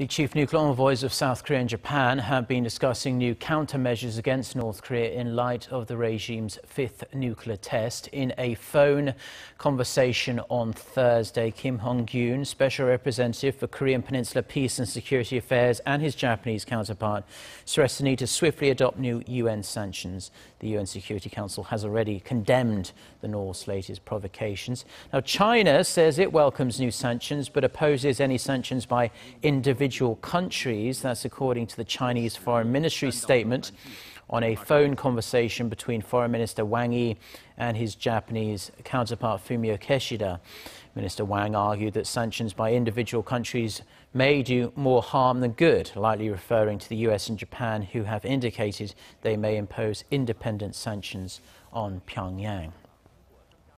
The chief nuclear envoys of South Korea and Japan have been discussing new countermeasures against North Korea in light of the regime's fifth nuclear test. In a phone conversation on Thursday, Kim Hong-kyun, special representative for Korean Peninsula Peace and Security Affairs, and his Japanese counterpart stressed the need to swiftly adopt new UN sanctions. The UN Security Council has already condemned the North's latest provocations. Now, China says it welcomes new sanctions but opposes any sanctions by individuals individual countries. That's according to the Chinese Foreign Ministry statement on a phone conversation between Foreign Minister Wang Yi and his Japanese counterpart Fumio Kishida. Minister Wang argued that sanctions by individual countries may do more harm than good, likely referring to the US and Japan, who have indicated they may impose independent sanctions on Pyongyang.